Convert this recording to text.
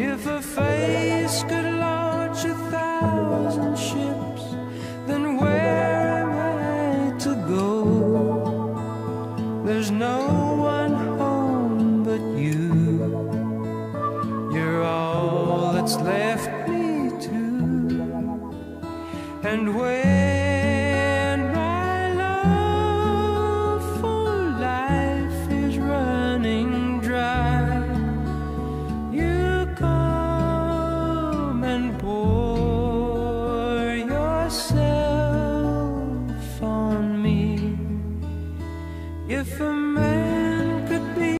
If a face could launch a thousand ships, then where am I to go? There's no one home but you. You're all that's left me to. And where yourself on me. If a man